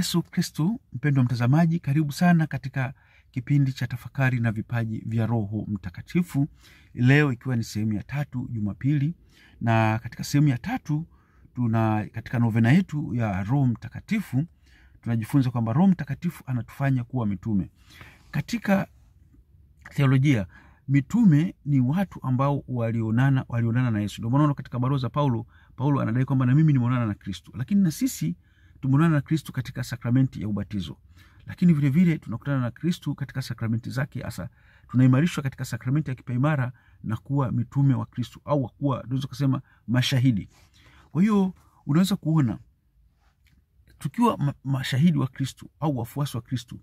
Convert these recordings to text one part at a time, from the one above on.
Yesu Kristu. Mpendwa mtazamaji, karibu sana katika kipindi cha tafakari na vipaji vya Roho Mtakatifu, leo ikiwa ni sehemu ya tatu, Jumapili. Na katika sehemu ya tatu tuna katika novena yetu ya Roho Mtakatifu tunajifunza kwamba Roho Mtakatifu anatufanya kuwa mitume. Katika theolojia, mitume ni watu ambao walionana walionana na Yesu. Ndio maana katika barua za Paulo, Paulo anadai kwamba na mimi nimeonana na Kristo, lakini na sisi tumeonana na Kristo katika sakramenti ya ubatizo, lakini vile vile tunakutana na Kristo katika sakramenti zake, hasa tunaimarishwa katika sakramenti ya kipaimara na kuwa mitume wa Kristo au kuwa tunaweza kusema mashahidi. Kwa hiyo unaweza kuona tukiwa ma mashahidi wa Kristo au wafuasi wa Kristo,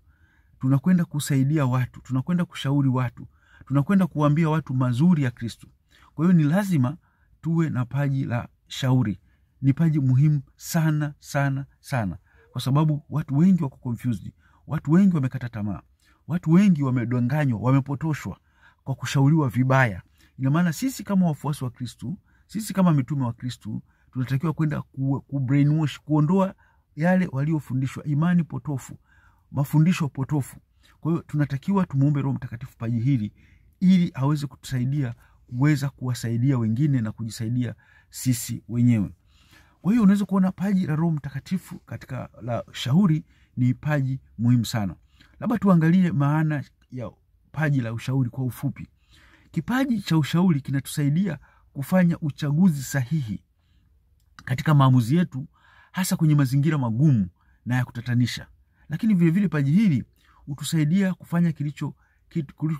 tunakwenda kusaidia watu, tunakwenda kushauri watu, tunakwenda kuwaambia watu mazuri ya Kristo. Kwa hiyo ni lazima tuwe na paji la shauri ni paji muhimu sana sana sana, kwa sababu watu wengi wako confused, watu wengi wamekata tamaa, watu wengi wamedanganywa, wamepotoshwa kwa kushauriwa vibaya. Ina maana sisi kama wafuasi wa Kristu, sisi kama mitume wa Kristu tunatakiwa kwenda ku, ku brainwash, kuondoa yale waliofundishwa, imani potofu, mafundisho potofu. Kwa hiyo tunatakiwa tumuombe Roho Mtakatifu paji hili ili aweze kutusaidia kuweza kuwasaidia wengine na kujisaidia sisi wenyewe. Kwa hiyo unaweza kuona paji la Roho Mtakatifu katika la shauri ni paji muhimu sana. Labda tuangalie maana ya paji la ushauri kwa ufupi. Kipaji cha ushauri kinatusaidia kufanya uchaguzi sahihi katika maamuzi yetu, hasa kwenye mazingira magumu na ya kutatanisha. Lakini vilevile paji hili hutusaidia kufanya kilicho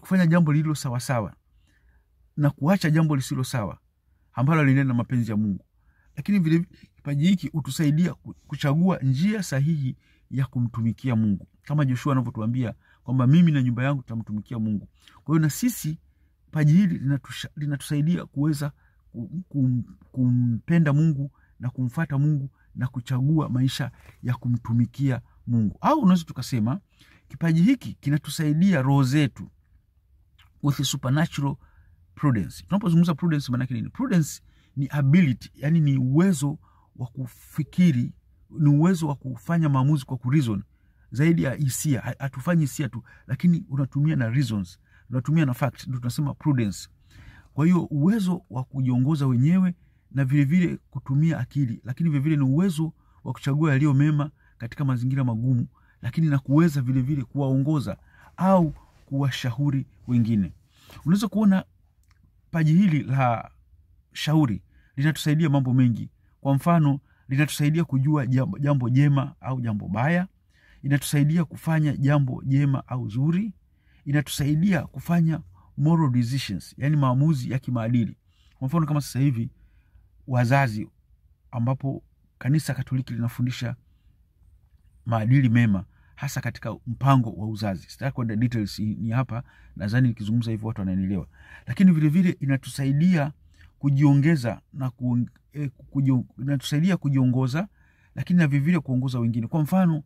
kufanya jambo lililo sawasawa na kuacha jambo lisilo sawa ambalo linaenda na mapenzi ya Mungu lakini vile kipaji hiki hutusaidia kuchagua njia sahihi ya kumtumikia Mungu, kama Joshua anavyotuambia kwamba mimi na nyumba yangu tutamtumikia Mungu. Kwa hiyo na sisi paji hili linatusaidia kuweza kum, kumpenda Mungu na kumfata Mungu na kuchagua maisha ya kumtumikia Mungu. Au unaweza tukasema kipaji hiki kinatusaidia roho zetu with supernatural prudence. Tunapozungumza prudence, maana yake nini? Prudence ni ability, yani ni uwezo wa kufikiri, ni uwezo wa kufanya maamuzi kwa kureason zaidi ya hisia. Hatufanyi hisia tu, lakini unatumia na reasons, unatumia na fact, ndio tunasema prudence. Kwa hiyo uwezo wa kujiongoza wenyewe na vilevile vile kutumia akili, lakini vilevile ni uwezo wa kuchagua yaliyo mema katika mazingira magumu, lakini na kuweza vilevile kuwaongoza au kuwashauri wengine. Unaweza kuona paji hili la shauri linatusaidia mambo mengi. Kwa mfano, linatusaidia kujua jambo, jambo jema au jambo baya, inatusaidia kufanya jambo jema au zuri, inatusaidia kufanya moral decisions, yani maamuzi ya kimaadili. Kwa mfano kama sasa hivi wazazi, ambapo kanisa Katoliki linafundisha maadili mema hasa katika mpango wa uzazi. Sitaki kwenda details, ni hapa nadhani nikizungumza hivyo watu wananielewa, lakini vilevile inatusaidia kujiongeza na ku, eh, kuji, natusaidia kujiongoza, lakini na vilevile kuongoza wengine. Kwa mfano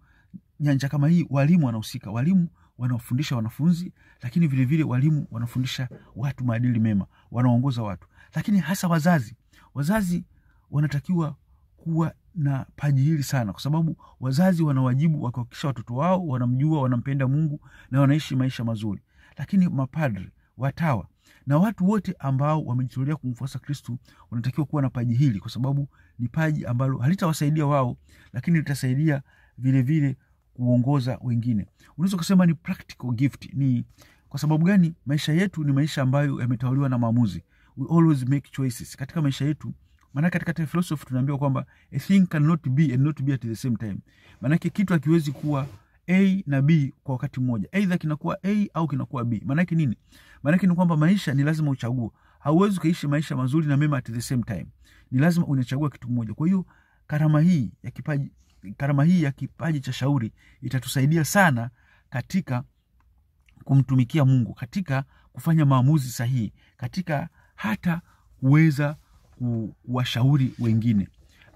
nyanja kama hii, walimu wanahusika. Walimu wanafundisha wanafunzi, lakini vilevile walimu wanafundisha watu maadili mema, wanaongoza watu, lakini hasa wazazi. Wazazi wanatakiwa kuwa na paji hili sana, kwa sababu wazazi wana wajibu wa kuhakikisha watoto wao wanamjua, wanampenda Mungu na wanaishi maisha mazuri. Lakini mapadri, watawa na watu wote ambao wamejitolea kumfuasa Kristu wanatakiwa kuwa na paji hili, kwa sababu ni paji ambalo halitawasaidia wao, lakini litasaidia vilevile kuongoza wengine. Unaweza kusema ni practical gift. Ni kwa sababu gani? Maisha yetu ni maisha ambayo yametawaliwa na maamuzi. We always make choices katika maisha yetu. Maanake katika philosophy tunaambiwa kwamba a thing cannot be and not be at the same time. Maanake kitu hakiwezi kuwa A na B kwa wakati mmoja, aidha kinakuwa A au kinakuwa B. Maanake nini? Maanake ni kwamba maisha ni lazima uchague. Hauwezi kuishi maisha mazuri na mema at the same time, ni lazima unachagua kitu kimoja. Kwa hiyo karama hii ya kipaji, karama hii ya kipaji cha shauri itatusaidia sana katika kumtumikia Mungu, katika kufanya maamuzi sahihi, katika hata kuweza kuwashauri wengine.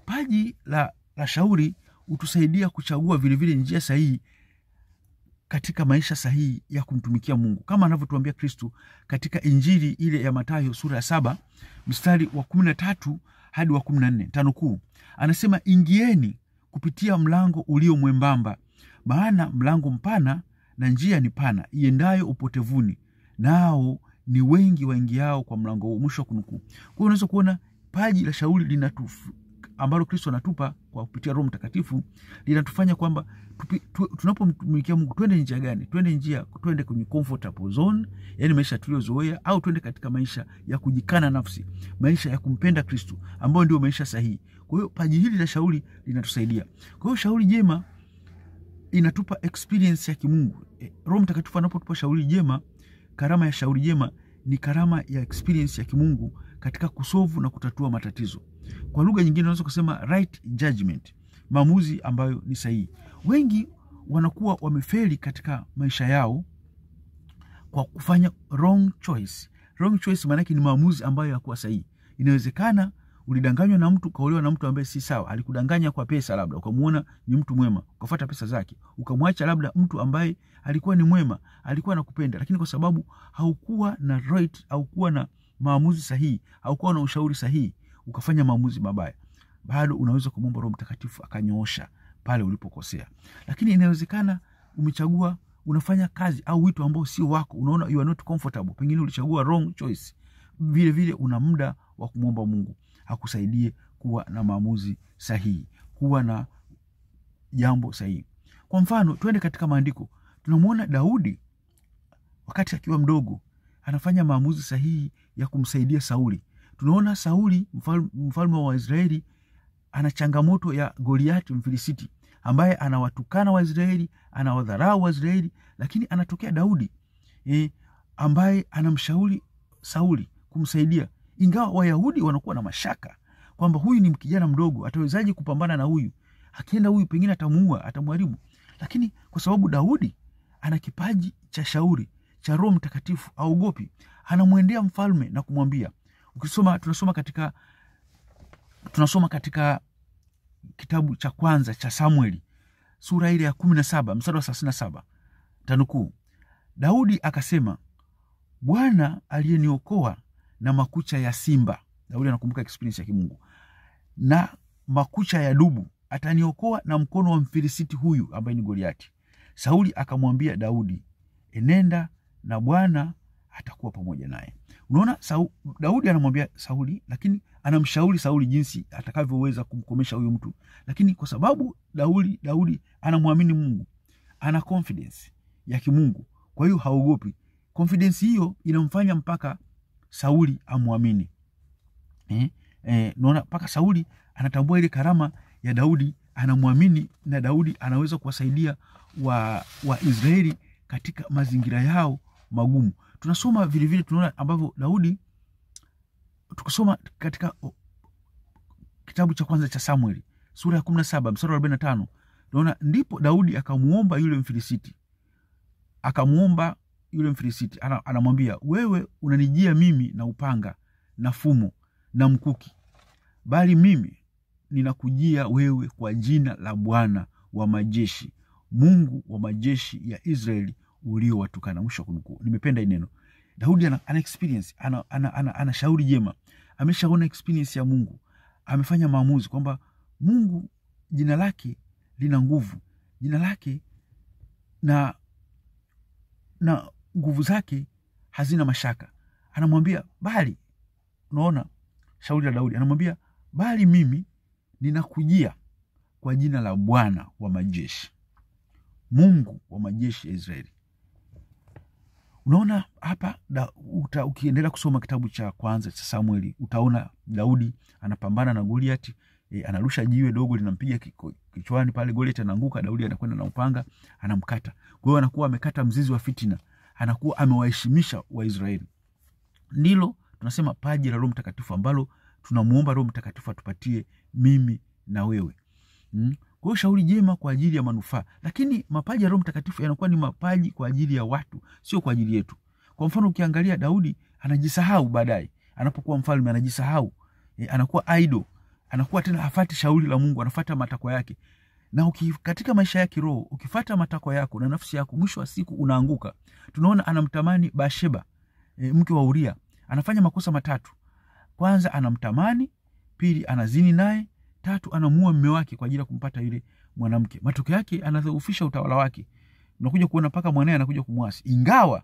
Paji la, la shauri hutusaidia kuchagua vilevile njia sahihi katika maisha sahihi ya kumtumikia Mungu kama anavyotuambia Kristu katika Injili ile ya Mathayo sura ya saba mstari wa kumi na tatu hadi wa kumi na nne tano kuu anasema, ingieni kupitia mlango ulio mwembamba, maana mlango mpana na njia ni pana iendayo upotevuni, nao ni wengi waingiao kwa mlango huo. Mwisho wa kunukuu. Kwa hiyo unaweza kuona paji la shauri linatu ambalo Kristo anatupa kwa kupitia Roho Mtakatifu linatufanya kwamba tu, tunapomtumikia Mungu twende njia gani? Twende njia, twende kwenye comfortable zone, yani maisha tuliyozoea, au twende katika maisha ya kujikana nafsi, maisha ya kumpenda Kristo, ambayo ndio maisha sahihi. Kwa hiyo paji hili la shauri linatusaidia. Kwa hiyo shauri jema inatupa experience ya kimungu. E, Roho Mtakatifu anapotupa shauri jema, karama ya shauri jema ni karama ya experience ya kimungu katika kusovu na kutatua matatizo. Kwa lugha nyingine unaweza kusema right judgment, maamuzi ambayo ni sahihi. Wengi wanakuwa wamefeli katika maisha yao kwa kufanya wrong choice. Wrong choice maanake ni maamuzi ambayo hayakuwa sahihi. Inawezekana ulidanganywa na mtu, ukaolewa na mtu ambaye si sawa. Alikudanganya kwa pesa, labda ukamuona ni mtu mwema, ukafuata pesa zake, ukamwacha labda mtu ambaye alikuwa ni mwema, alikuwa anakupenda, lakini kwa sababu haukuwa na right, haukuwa na maamuzi sahihi, haukuwa na ushauri sahihi, ukafanya maamuzi mabaya, bado unaweza kumwomba Roho Mtakatifu akanyoosha pale ulipokosea. Lakini inawezekana umechagua, unafanya kazi au wito ambao sio wako, unaona you are not comfortable, pengine ulichagua wrong choice. Vile vile una muda wa kumwomba Mungu akusaidie kuwa na maamuzi sahihi, kuwa na jambo sahihi. Kwa mfano, twende katika maandiko, tunamwona Daudi wakati akiwa mdogo anafanya maamuzi sahihi ya kumsaidia Sauli. Tunaona Sauli mfalme wa Israeli ana changamoto ya Goliati Mfilisiti ambaye anawatukana Waisraeli, anawadharau Waisraeli, lakini anatokea Daudi e, ambaye anamshauri Sauli kumsaidia, ingawa Wayahudi wanakuwa na mashaka kwamba huyu ni kijana mdogo, atawezaje kupambana na huyu? Akienda huyu pengine atamuua, atamharibu. Lakini kwa sababu Daudi ana kipaji cha shauri cha Roho Mtakatifu, aogopi, anamwendea mfalme na kumwambia. Ukisoma, tunasoma katika tunasoma katika kitabu cha kwanza cha Samueli sura ile ya kumi na saba mstari wa thelathini na saba tanukuu, Daudi akasema, Bwana aliyeniokoa na makucha ya simba. Daudi anakumbuka experience ya kimungu, na makucha ya dubu ataniokoa na mkono wa mfilisiti huyu ambaye ni Goliati. Sauli akamwambia Daudi, enenda na Bwana atakuwa pamoja naye. Unaona, Daudi anamwambia Sauli, lakini anamshauri Sauli jinsi atakavyoweza kumkomesha huyu mtu, lakini kwa sababu Daudi Daudi anamwamini Mungu, ana confidence ya kimungu, kwa hiyo haogopi. Confidence hiyo inamfanya mpaka Sauli amwamini eh, eh, naona mpaka Sauli anatambua ile karama ya Daudi, anamwamini na Daudi anaweza kuwasaidia wa wa Israeli katika mazingira yao magumu. Tunasoma vilevile, tunaona ambavyo Daudi, tukisoma katika kitabu cha kwanza cha Samueli sura ya kumi na saba mstari wa arobaini na tano tunaona ndipo Daudi akamuomba yule Mfilisiti, akamuomba yule Mfilisiti, anamwambia wewe unanijia mimi na upanga na fumo na mkuki, bali mimi ninakujia wewe kwa jina la Bwana wa majeshi, Mungu wa majeshi ya Israeli uliowatukana. Mwisho kunukuu. Nimependa hii neno. Daudi ana, ana experience ana, ana, ana, ana shauri jema, ameshaona experience ya Mungu, amefanya maamuzi kwamba Mungu jina lake lina nguvu, jina lake na na nguvu zake hazina mashaka. Anamwambia bali, unaona shauri la Daudi, anamwambia bali mimi ninakujia kwa jina la Bwana wa majeshi, Mungu wa majeshi ya Israeli. Unaona hapa da, uta, ukiendelea kusoma kitabu cha kwanza cha Samueli utaona Daudi anapambana na Goliati e, anarusha jiwe dogo linampiga kichwani pale, Goliati anaanguka, Daudi anakwenda na upanga anamkata. Kwa hiyo anakuwa amekata mzizi wa fitina, anakuwa amewaheshimisha Waisraeli. Ndilo tunasema paji la Roho Mtakatifu ambalo tunamuomba Roho Mtakatifu atupatie mimi na wewe mm. Kwa hiyo shauri jema kwa ajili ya manufaa, lakini mapaji ya Roho Mtakatifu yanakuwa ni mapaji kwa ajili ya watu, sio kwa ajili yetu. Kwa mfano, ukiangalia Daudi anajisahau baadaye, anapokuwa mfalme anajisahau, e, anakuwa idol, anakuwa tena hafati shauri la Mungu, anafata matakwa yake. Na uki, katika maisha ya kiroho ukifata matakwa yako na nafsi yako, mwisho wa siku unaanguka. Tunaona anamtamani Bathsheba, e, mke wa Uria, anafanya makosa matatu. Kwanza anamtamani, pili anazini naye tatu anamuua mme wake kwa ajili ya kumpata yule mwanamke. Matokeo yake anadhoofisha utawala wake, unakuja kuona mpaka mwanae anakuja kumwasi, ingawa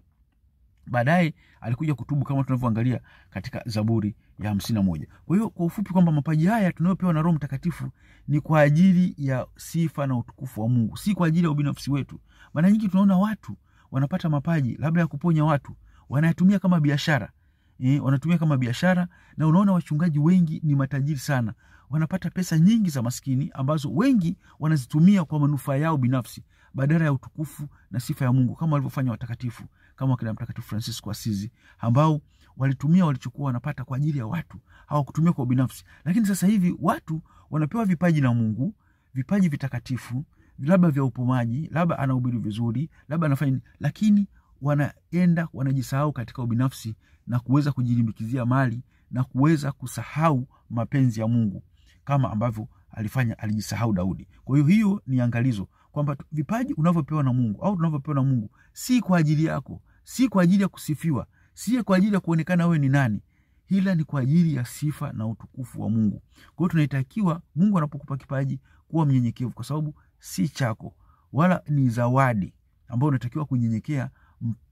baadaye alikuja kutubu kama tunavyoangalia katika Zaburi ya hamsini na moja. Kwa hiyo kwa ufupi kwamba mapaji haya tunayopewa na Roho Mtakatifu ni kwa ajili ya sifa na utukufu wa Mungu, si kwa ajili ya ubinafsi wetu. Mara nyingi tunaona watu wanapata mapaji labda ya kuponya watu, wanayatumia kama biashara e, wanatumia kama biashara, na unaona wachungaji wengi ni matajiri sana wanapata pesa nyingi za maskini ambazo wengi wanazitumia kwa manufaa yao binafsi badala ya utukufu na sifa ya Mungu, kama walivyofanya watakatifu kama wakina Mtakatifu Francisco Asizi ambao walitumia walichokuwa wanapata kwa ajili ya watu, hawakutumia kwa binafsi. Lakini sasa hivi watu wanapewa vipaji na Mungu, vipaji vitakatifu, labda vya upomaji, labda anahubiri vizuri, labda anafanya, lakini wanaenda wanajisahau katika ubinafsi na kuweza kujilimbikizia mali na kuweza kusahau mapenzi ya Mungu kama ambavyo alifanya alijisahau Daudi. Kwa hiyo hiyo ni angalizo kwamba vipaji unavyopewa na Mungu au tunavyopewa na Mungu si kwa ajili yako, si kwa ajili ya kusifiwa, si kwa ajili ya kuonekana wewe ni nani, ila ni kwa ajili ya sifa na utukufu wa Mungu. Kwa hiyo tunaitakiwa Mungu anapokupa kipaji kuwa mnyenyekevu, kwa sababu si chako, wala ni zawadi ambayo unatakiwa kunyenyekea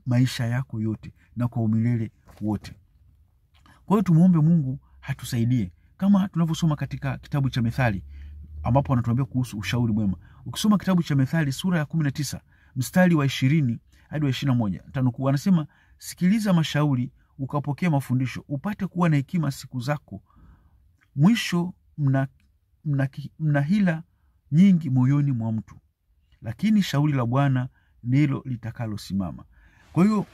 maisha yako yote na kwa umilele wote. Kwa hiyo tumuombe Mungu hatusaidie kama tunavyosoma katika kitabu cha Methali ambapo wanatuambia kuhusu ushauri mwema. Ukisoma kitabu cha Methali sura ya kumi na tisa mstari wa ishirini hadi wa ishirini na moja tanukuu, anasema sikiliza mashauri ukapokea mafundisho, upate kuwa na hekima siku zako. Mwisho mna, mna, mna hila nyingi moyoni mwa mtu, lakini shauri la Bwana ndilo litakalosimama. Kwa hiyo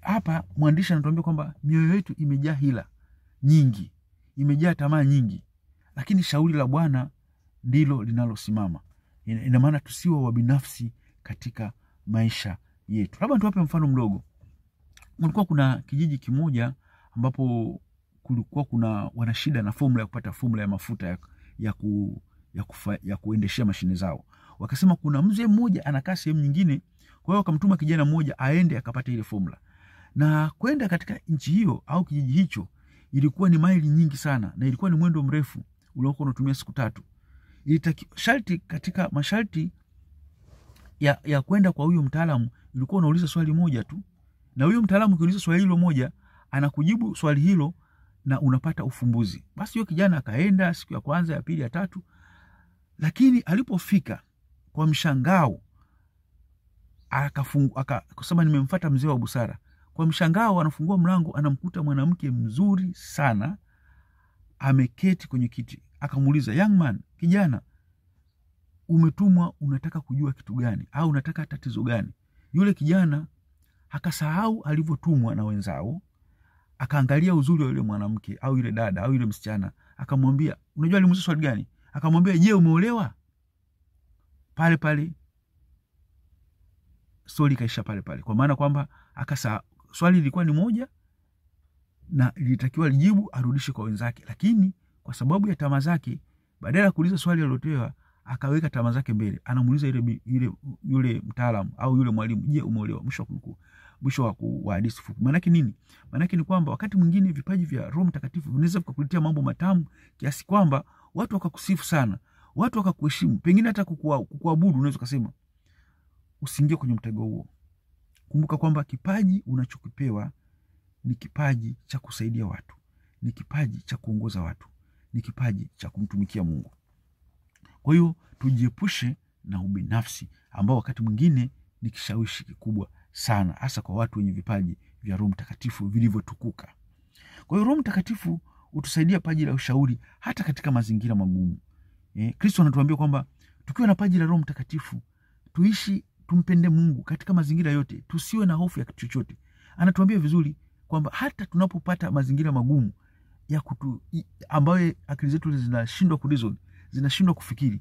hapa mwandishi anatuambia kwamba mioyo yetu imejaa hila nyingi imejaa tamaa nyingi, lakini shauri la Bwana ndilo linalosimama. Ina maana tusiwe wabinafsi katika maisha yetu. Labda tuwape mfano mdogo. Kulikuwa kuna kijiji kimoja ambapo kulikuwa kuna wana shida na fomula ya kupata fomula ya mafuta ya, ya, ku, ya, kufa, ya kuendeshea mashine zao. Wakasema kuna mzee mmoja anakaa sehemu nyingine, kwa hiyo wakamtuma kijana mmoja aende akapata ile fomula, na kwenda katika nchi hiyo au kijiji hicho ilikuwa ni maili nyingi sana na ilikuwa ni mwendo mrefu uliokuwa unatumia siku tatu. Ilitaki, sharti katika masharti ya, ya kwenda kwa huyo mtaalamu ilikuwa unauliza swali moja tu, na huyo mtaalamu ukiuliza swali hilo moja anakujibu swali hilo na unapata ufumbuzi. Basi huyo kijana akaenda siku ya kwanza, ya pili, ya tatu, lakini alipofika kwa mshangao akasema, nimemfuata mzee wa busara kwa mshangao anafungua mlango, anamkuta mwanamke mzuri sana ameketi kwenye kiti. Akamuuliza, young man, kijana, umetumwa unataka kujua kitu gani? Au unataka tatizo gani? Yule kijana akasahau alivyotumwa na wenzao akaangalia uzuri wa yule mwanamke au yule dada au yule msichana. Akamwambia unajua alimuuliza swali gani? Akamwambia je umeolewa? Pale pale stori ikaisha pale pale. Kwa maana kwamba akasa swali lilikuwa ni moja na lilitakiwa lijibu arudishe kwa wenzake. Lakini kwa sababu ya tamaa zake badala ya kuuliza swali alilotewa akaweka tamaa zake mbele. Anamuuliza yule, yule, yule mtaalamu au yule mwalimu je umeolewa? Mwisho wa kunukuu mwisho wa, kuhadisi fupi. Maanake nini? Maanake ni kwamba wakati mwingine vipaji vya roho mtakatifu vinaweza vikakuletea mambo matamu kiasi kwamba watu wakakusifu sana watu wakakuheshimu. Pengine hata kukuabudu unaweza ukasema usiingie kwenye mtego huo kumbuka kwamba kipaji unachokipewa ni kipaji cha kusaidia watu ni kipaji cha kuongoza watu ni kipaji cha kumtumikia mungu. Kwa hiyo tujiepushe na ubinafsi ambao wakati mwingine ni kishawishi kikubwa sana hasa kwa watu wenye vipaji vya roho mtakatifu vilivyotukuka. Kwa hiyo roho mtakatifu hutusaidia paji la ushauri hata katika mazingira magumu. Eh, kristo anatuambia kwamba tukiwa na paji la roho mtakatifu tuishi tumpende mungu katika mazingira yote tusiwe na hofu ya kitu chochote. Anatuambia vizuri kwamba hata tunapopata mazingira magumu ya kutu, ambayo akili zetu zinashindwa kureason zinashindwa kufikiri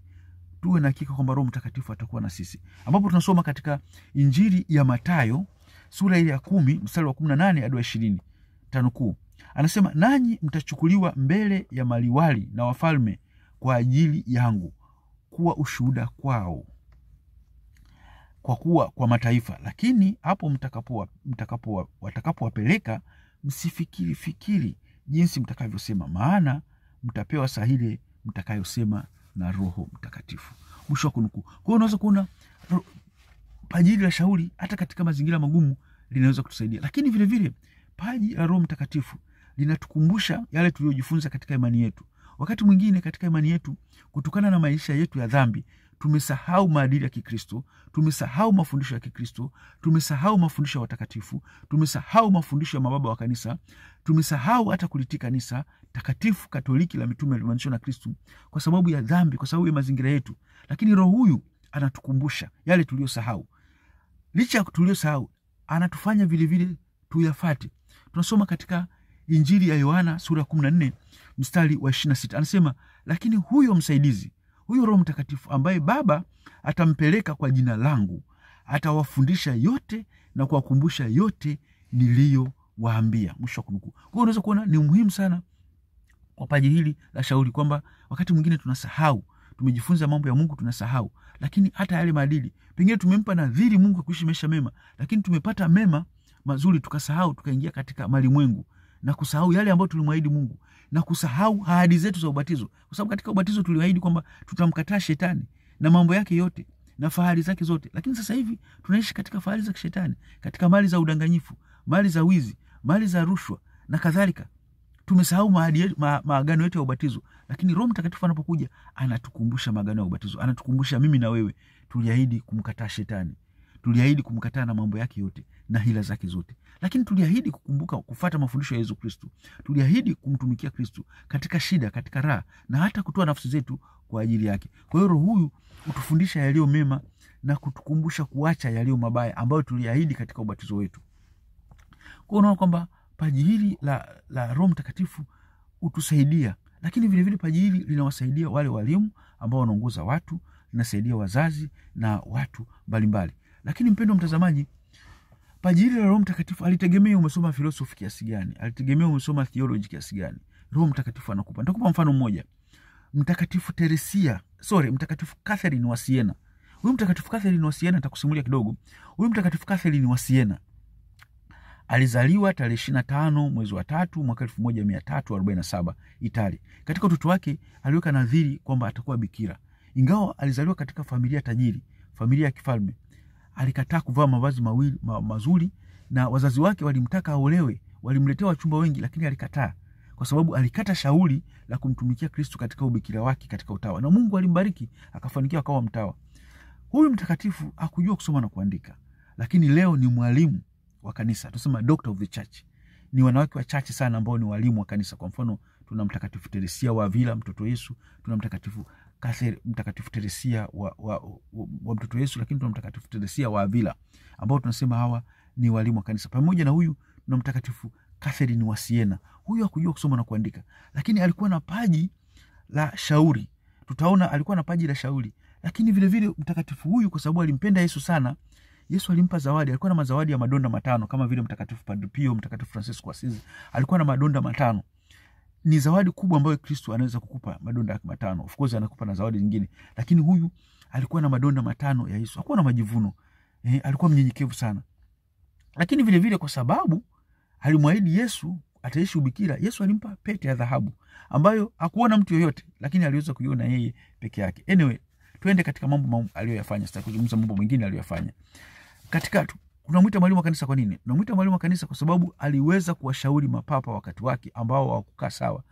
tuwe na hakika kwamba roho mtakatifu atakuwa na sisi. Ambapo tunasoma katika injili ya matayo sura ile ya kumi mstari wa kumi na nane hadi wa ishirini tano kuu. Anasema nanyi mtachukuliwa mbele ya maliwali na wafalme kwa ajili yangu kuwa ushuhuda kwao kwa kuwa kwa mataifa. Lakini hapo mtakapo mtakapo watakapowapeleka msifikiri fikiri jinsi mtakavyosema. Maana mtapewa saa ile mtakayosema na roho mtakatifu. Mwisho wa kunukuu. Kwa hiyo unaweza kuona paji la shauri hata katika mazingira magumu linaweza kutusaidia. Lakini vile vile paji la roho mtakatifu linatukumbusha yale tuliyojifunza katika imani yetu. Wakati mwingine katika imani yetu kutokana na maisha yetu ya dhambi tumesahau maadili ya kikristo tumesahau mafundisho ya kikristo tumesahau mafundisho ya watakatifu tumesahau mafundisho ya mababa wa kanisa tumesahau hata kulitii kanisa takatifu katoliki la mitume limeanzishwa na kristu kwa sababu ya dhambi kwa sababu ya mazingira yetu. Lakini roho huyu anatukumbusha yale tuliyosahau. Licha ya tuliyosahau anatufanya vilevile tuyafate. Tunasoma katika injili ya yohana sura ya kumi na nne mstari wa ishirina sita. Anasema lakini huyo msaidizi huyo roho mtakatifu ambaye baba atampeleka kwa jina langu atawafundisha yote na kuwakumbusha yote niliyowaambia. Mwisho wa kunukuu. Kwa unaweza kuona ni muhimu sana kwa paji hili la shauri kwamba wakati mwingine tunasahau tumejifunza mambo ya mungu tunasahau. Lakini hata yale maadili pengine tumempa nadhiri mungu kuishi maisha mema lakini tumepata mema mazuri tukasahau tukaingia katika malimwengu na kusahau yale ambayo tulimwahidi mungu na kusahau ahadi zetu za ubatizo. Kwa sababu katika ubatizo tuliahidi kwamba tutamkataa shetani na mambo yake yote na fahari zake zote. Lakini sasa hivi tunaishi katika fahari za kishetani katika mali za udanganyifu mali za wizi mali za rushwa na kadhalika. Tumesahau ma, maagano yetu ya ubatizo. Lakini roho mtakatifu anapokuja anatukumbusha maagano ya ubatizo. Anatukumbusha mimi na wewe tuliahidi kumkataa shetani tuliahidi kumkataa na mambo yake yote na hila zake zote. Lakini tuliahidi kukumbuka kufata mafundisho ya yesu kristu. Tuliahidi kumtumikia kristu katika shida katika raha na hata kutoa nafsi zetu kwa ajili yake. Kwa hiyo roho huyu hutufundisha yaliyo mema na kutukumbusha kuacha yaliyo mabaya ambayo tuliahidi katika ubatizo wetu. Kwa unaona kwamba paji hili la, la roho mtakatifu hutusaidia. Lakini vilevile paji hili linawasaidia wale walimu ambao wanaongoza watu linasaidia wazazi na watu mbalimbali lakini mpendo mtazamaji paji la roho mtakatifu alitegemea umesoma filosofi kiasi gani alitegemea umesoma theoloji kiasi gani. Roho mtakatifu anakupa. Nitakupa mfano mmoja. Mtakatifu teresia sorry mtakatifu catherine wa siena. Huyu mtakatifu catherine wa siena nitakusimulia kidogo. Huyu mtakatifu catherine wa siena alizaliwa tarehe ishirina tano mwezi wa tatu mwaka elfu moja mia tatu arobaini na saba itali katika utoto wake aliweka nadhiri kwamba atakuwa bikira. Ingawa alizaliwa katika familia tajiri familia ya kifalme alikataa kuvaa mavazi mawili, ma, mazuri na wazazi wake walimtaka aolewe. Walimletea wachumba wengi lakini alikataa. Kwa sababu alikata shauri la kumtumikia kristu katika ubikira wake katika utawa. Na mungu alimbariki akafanikiwa akawa mtawa. Huyu mtakatifu akujua kusoma na kuandika. Lakini leo ni mwalimu wa kanisa. Tunasema doctor of the church. Ni wanawake wachache sana ambao ni walimu wa kanisa. Kwa mfano tuna mtakatifu teresia wa avila mtoto yesu. Tuna mtakatifu Cather- mtakatifu Teresia wa, wa, wa, wa mtoto Yesu, lakini tuna mtakatifu Teresia wa Avila ambao tunasema hawa ni walimu wa kanisa. Pamoja na huyu tuna mtakatifu Catherine wa Siena. Huyu hakujua kusoma na kuandika, lakini alikuwa na paji la shauri. Tutaona alikuwa na paji la shauri, lakini vilevile mtakatifu huyu kwa sababu alimpenda Yesu sana, Yesu alimpa zawadi. Alikuwa na mazawadi ya madonda matano kama vile mtakatifu Padre Pio, mtakatifu Francisco Asizi alikuwa na madonda matano. Ni zawadi kubwa ambayo Kristo anaweza kukupa, madonda matano. Of course anakupa na zawadi nyingine, lakini huyu alikuwa na madonda matano ya Yesu. Hakuwa na majivuno eh, alikuwa mnyenyekevu sana, lakini vile vile kwa sababu alimwahidi Yesu ataishi ubikira. Yesu alimpa pete ya dhahabu ambayo hakuona mtu yoyote, lakini aliweza kuiona yeye peke yake. Anyway, tuende katika mambo mam- aliyoyafanya. Sitaki kuzungumza mambo mengine aliyoyafanya katika tunamwita mwalimu wa kanisa. Kwa nini Unamwita mwalimu wa kanisa? Kwa sababu aliweza kuwashauri mapapa wakati wake ambao hawakukaa sawa.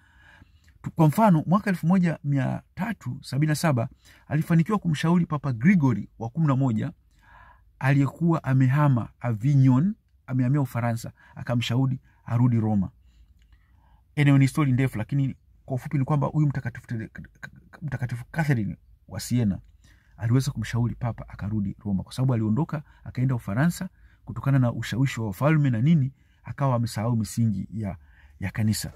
Kwa mfano mwaka elfu moja mia tatu sabini na saba alifanikiwa kumshauri Papa Grigori wa kumi na moja aliyekuwa amehama Avignon, amehamia Ufaransa, akamshauri arudi Roma. Eneo ni stori ndefu, lakini kwa ufupi ni kwamba huyu mtakatifu mtakatifu Catherine wa Siena aliweza kumshauri papa akarudi Roma, kwa sababu aliondoka akaenda Ufaransa kutokana na ushawishi wa wafalme na nini, akawa amesahau misingi ya, ya kanisa.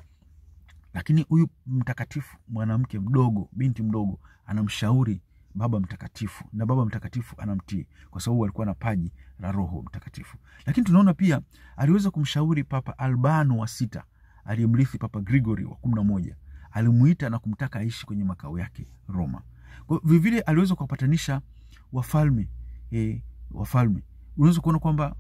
Lakini huyu mtakatifu, mwanamke mdogo, binti mdogo, anamshauri baba mtakatifu na baba mtakatifu anamtii kwa sababu alikuwa na paji la Roho Mtakatifu. Lakini tunaona pia aliweza kumshauri Papa Albano wa sita aliyemrithi Papa Grigori wa kumi na moja alimuita na kumtaka aishi kwenye makao yake Roma. Vilevile aliweza kuwapatanisha wafalme e, wafalme. Unaweza kuona kwamba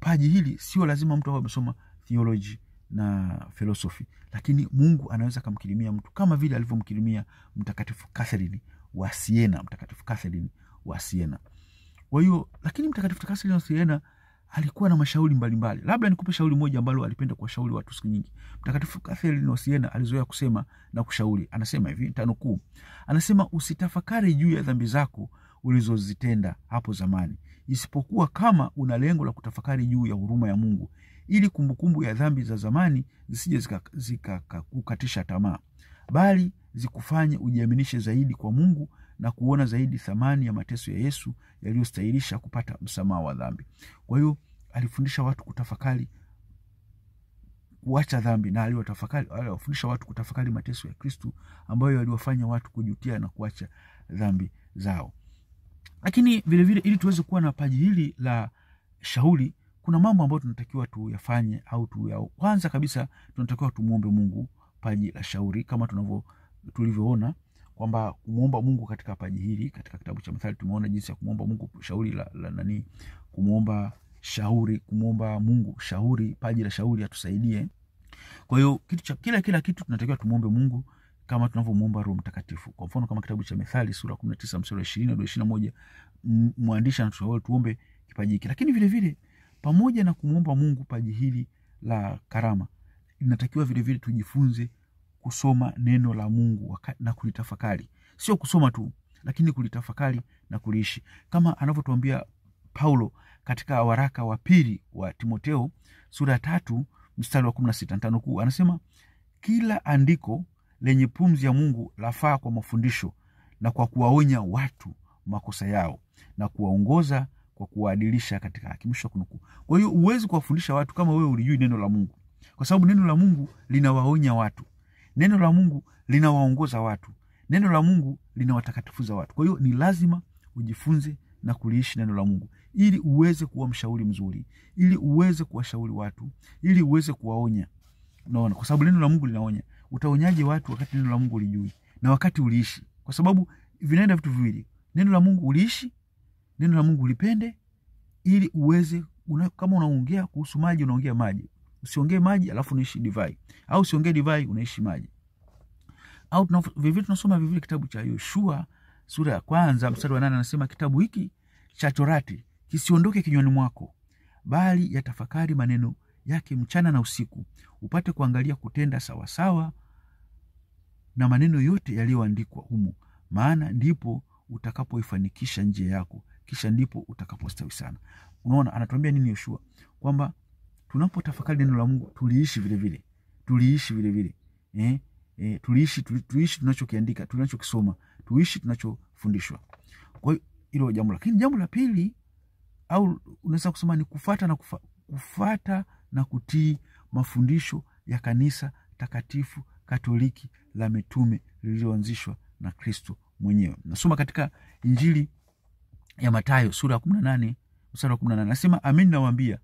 paji hili sio lazima mtu awe amesoma theology na philosophy, lakini Mungu anaweza akamkirimia mtu kama vile alivyomkirimia mtakatifu Catherine wa Siena, mtakatifu Catherine wa Siena. Kwa hiyo lakini mtakatifu Catherine wa Siena alikuwa na mashauri mbalimbali. Labda nikupe shauri moja ambalo alipenda kuwashauri watu siku nyingi. Mtakatifu Catherine wa Siena alizoea kusema na kushauri, anasema hivi, tanukuu, anasema usitafakari juu ya dhambi zako ulizozitenda hapo zamani, isipokuwa kama una lengo la kutafakari juu ya huruma ya Mungu, ili kumbukumbu ya dhambi za zamani zisije zikakukatisha zika tamaa, bali zikufanye ujiaminishe zaidi kwa Mungu na kuona zaidi thamani ya mateso ya Yesu yaliyostahilisha kupata msamaha wa dhambi. Kwa hiyo alifundisha watu kutafakari kuacha dhambi na aliwafundisha watu kutafakari mateso ya Kristu ambayo aliwafanya watu kujutia na kuacha dhambi zao. Lakini vile vile ili tuweze kuwa na paji hili la shauri, kuna mambo ambayo tunatakiwa tuyafanye au tu kwanza kabisa tunatakiwa tumwombe Mungu paji la shauri kama tunavyo tulivyoona kwamba kumwomba Mungu katika paji hili. Katika kitabu cha Mithali tumeona jinsi ya kumwomba Mungu shauri la, la nani, kumwomba shauri, kumwomba Mungu shauri, paji la shauri atusaidie. Kwa hiyo kitu cha kila kila kitu tunatakiwa tumuombe Mungu kama tunavyomwomba Roho Mtakatifu. Kwa mfano kama kitabu cha Methali sura kumi na tisa mstari wa ishirini hadi ishirini na moja mwandishi anatuomba tuombe kipaji hiki, lakini vile vile pamoja na kumwomba Mungu paji hili la karama, inatakiwa vile vile tujifunze kusoma neno la Mungu na kulitafakari. Sio kusoma tu, lakini kulitafakari na kuliishi, kama anavyotuambia Paulo katika waraka wa pili wa Timoteo sura ya tatu mstari wa kumi na sita ntanukuu, anasema kila andiko lenye pumzi ya Mungu lafaa kwa mafundisho na kwa kuwaonya watu makosa yao na kuwaongoza kwa kuwaadilisha katika haki. Mwisho kunukuu. Kwa hiyo huwezi kuwafundisha watu kama wewe ulijui neno la Mungu, kwa sababu neno la Mungu linawaonya watu neno la Mungu linawaongoza watu, neno la Mungu linawatakatifuza watu. Kwa hiyo ni lazima ujifunze na kuliishi neno la Mungu ili uweze kuwa mshauri mzuri, ili uweze kuwashauri watu, ili uweze kuwaonya. Unaona, kwa sababu neno la Mungu linaonya. Utaonyaje watu wakati neno la Mungu ulijui na wakati uliishi? Kwa sababu vinaenda vitu viwili, neno la Mungu uliishi, neno la Mungu ulipende, ili uweze una, kama unaongea kuhusu maji, unaongea maji Usiongee maji alafu unaishi divai, au usiongee divai unaishi maji. Au vivyo tunasoma vivyo kitabu cha Yoshua sura ya kwanza mstari wa nane anasema kitabu hiki cha Torati kisiondoke kinywani mwako, bali yatafakari maneno yake mchana na usiku, upate kuangalia kutenda sawasawa na maneno yote yaliyoandikwa humo, maana ndipo utakapoifanikisha njia yako, kisha ndipo utakapostawi sana. Unaona anatuambia nini Yoshua? Kwamba tunapotafakari neno la Mungu tuliishi vilevile, tuliishi vilevile eh, eh, tuliishi tuliishi tunachokiandika tunachokisoma, tuishi tunachofundishwa. Kwa hiyo hilo jambo, lakini jambo la pili au unaweza kusema ni kufata na kufa, kufata na kutii mafundisho ya kanisa takatifu Katoliki la mitume lililoanzishwa na Kristo mwenyewe. Nasoma katika Injili ya Mathayo sura ya kumi na nane mstari wa kumi na nane nasema, amin nawaambia,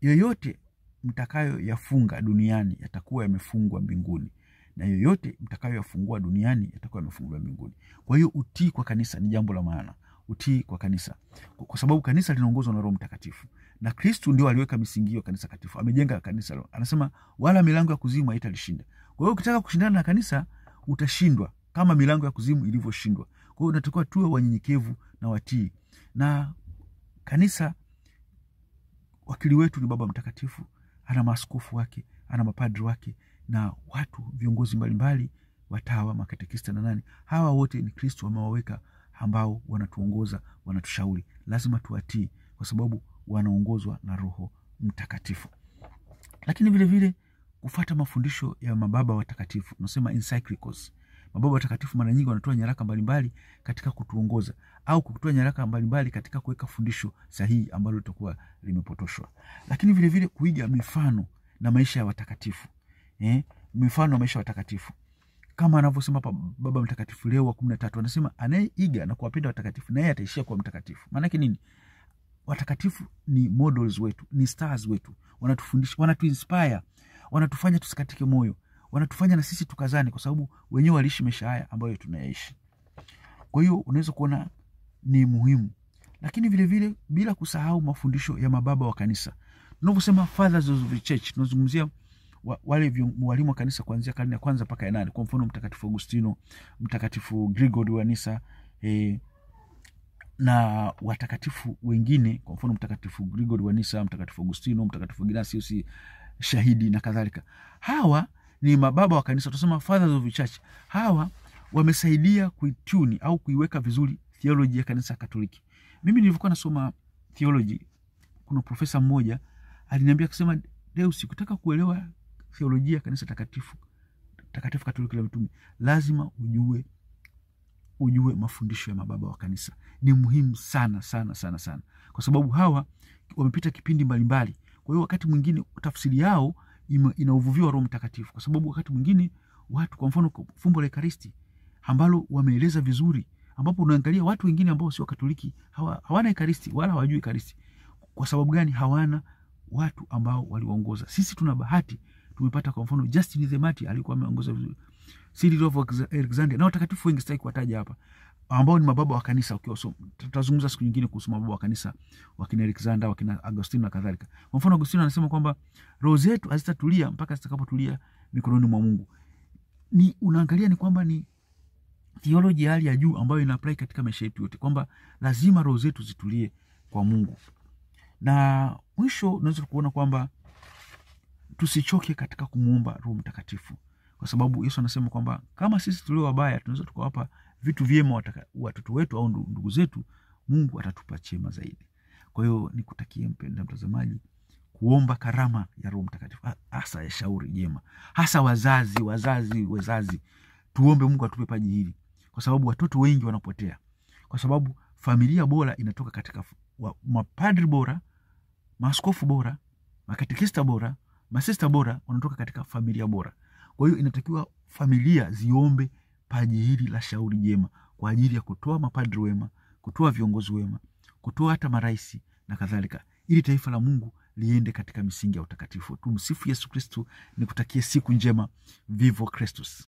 yoyote mtakayo yafunga duniani yatakuwa yamefungwa mbinguni, na yoyote mtakayo yafungua duniani yatakuwa yamefunguliwa mbinguni. Kwa hiyo utii kwa kanisa ni jambo la maana, utii kwa kanisa, kwa sababu kanisa linaongozwa na Roho Mtakatifu na Kristu ndio aliweka misingi hiyo kanisa takatifu, amejenga kanisa. Anasema wala milango ya kuzimu haitalishinda. Kwa hiyo ukitaka kushindana na kanisa utashindwa kama milango ya kuzimu ilivyoshindwa. Kwa hiyo unatakiwa tuwe wanyenyekevu na watii, na kanisa, wakili wetu ni Baba Mtakatifu, ana maaskofu wake, ana mapadri wake na watu viongozi mbalimbali, watawa, makatekista na nani, hawa wote ni Kristo wamewaweka, ambao wanatuongoza, wanatushauri. Lazima tuwatii kwa sababu wanaongozwa na Roho Mtakatifu. Lakini vilevile kufata mafundisho ya mababa watakatifu, tunasema encyclicals. Mababa watakatifu mara nyingi wanatoa nyaraka mbalimbali katika kutuongoza au kutoa nyaraka mbalimbali katika kuweka fundisho sahihi ambalo litakuwa limepotoshwa. Lakini vile vile kuiga mifano na maisha ya watakatifu eh, mifano ya maisha ya watakatifu kama anavyosema hapa Baba Mtakatifu Leo wa kumi na tatu anasema anayeiga na kuwapenda watakatifu naye ataishia kuwa mtakatifu. Maanake nini? Watakatifu ni models wetu, ni stars wetu, wanatufundisha, wanatuinspire, wanatufanya tusikatike moyo, wanatufanya na sisi tukazane, kwa sababu wenyewe waliishi maisha haya ambayo tunayaishi. Kwa hiyo unaweza kuona ni muhimu, lakini vile vile, bila kusahau mafundisho ya mababa wa kanisa. Tunavyosema fathers of the church, tunazungumzia wa, wale walimu wa kanisa kuanzia karne ya kwanza mpaka ya nane. Kwa mfano Mtakatifu augustino Mtakatifu Grigori wa Nisa eh, na watakatifu wengine, kwa mfano Mtakatifu Grigori wa Nisa, Mtakatifu augustino Mtakatifu Ignatius Shahidi na kadhalika. Hawa ni mababa wa kanisa, tunasema fathers of church. Hawa wamesaidia kuituni au kuiweka vizuri theology ya kanisa Katoliki. Mimi nilivyokuwa nasoma theology, kuna profesa mmoja aliniambia kusema, Deus, kutaka kuelewa theolojia ya kanisa takatifu takatifu Katoliki la mitume lazima ujue ujue mafundisho ya mababa wa kanisa. Ni muhimu sana sana sana sana, kwa sababu hawa wamepita kipindi mbalimbali. Kwa hiyo wakati mwingine tafsiri yao ina uvuvio wa Roho Mtakatifu, kwa sababu wakati mwingine watu, kwa mfano fumbo la Ekaristi ambalo wameeleza vizuri, ambapo unaangalia watu wengine ambao sio Katoliki hawa, hawana Ekaristi wala hawajui Ekaristi. Kwa sababu gani? Hawana watu ambao waliongoza. Sisi tuna bahati tumepata, kwa mfano Justin the Martyr alikuwa ameongoza vizuri Cyril of Alexandria na watakatifu wengi sitaki kuwataja hapa, ambao ni mababa wa kanisa. Ukiwa so, tutazungumza siku nyingine kuhusu mababa wa kanisa wakina Alexander, wakina Agostino na kadhalika. Kwa mfano Agostino anasema kwamba roho zetu hazitatulia mpaka zitakapotulia mikononi mwa Mungu. Ni unaangalia ni kwamba ni theology hali ya juu ambayo ina apply katika maisha yetu yote, kwamba lazima roho zetu zitulie kwa Mungu. Na mwisho unaweza kuona kwamba tusichoke katika kumuomba Roho Mtakatifu kwa sababu Yesu anasema kwamba kama sisi tulio wabaya tunaweza tukawapa vitu vyema watoto wetu au ndugu zetu, Mungu atatupa chema zaidi. Kwa hiyo nikutakie mpenda mtazamaji, kuomba karama ya Roho Mtakatifu, hasa ya shauri jema, hasa wazazi, wazazi, wazazi, tuombe Mungu atupe paji hili, kwa sababu watoto wengi wanapotea, kwa sababu familia bora inatoka katika wa, mapadri bora, maaskofu bora, makatekista bora, masista bora, wanatoka katika familia bora. Kwa hiyo inatakiwa familia ziombe paji hili la shauri jema kwa ajili ya kutoa mapadri wema, kutoa viongozi wema, kutoa hata marais na kadhalika, ili taifa la Mungu liende katika misingi ya utakatifu. Tumsifu Yesu Kristu. Nikutakie siku njema. Vivo Kristus.